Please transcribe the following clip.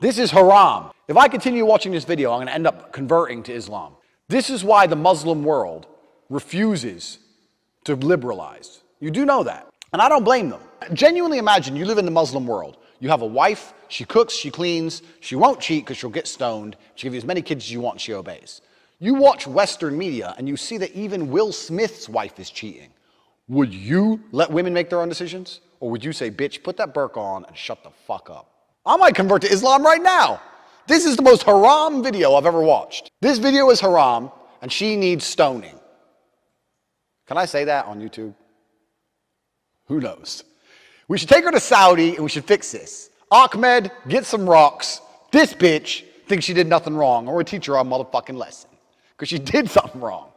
This is haram. If I continue watching this video, I'm going to end up converting to Islam. This is why the Muslim world refuses to liberalize. You do know that. And I don't blame them. Genuinely imagine you live in the Muslim world. You have a wife, she cooks, she cleans, she won't cheat because she'll get stoned, she'll give you as many kids as you want, she obeys. You watch Western media and you see that even Will Smith's wife is cheating. Would you let women make their own decisions? Or would you say, bitch, put that burqa on and shut the fuck up? I might convert to Islam right now. This is the most haram video I've ever watched. This video is haram and she needs stoning. Can I say that on YouTube? Who knows? We should take her to Saudi and we should fix this. Ahmed, get some rocks. This bitch thinks she did nothing wrong, or we teach her a motherfucking lesson. Because she did something wrong.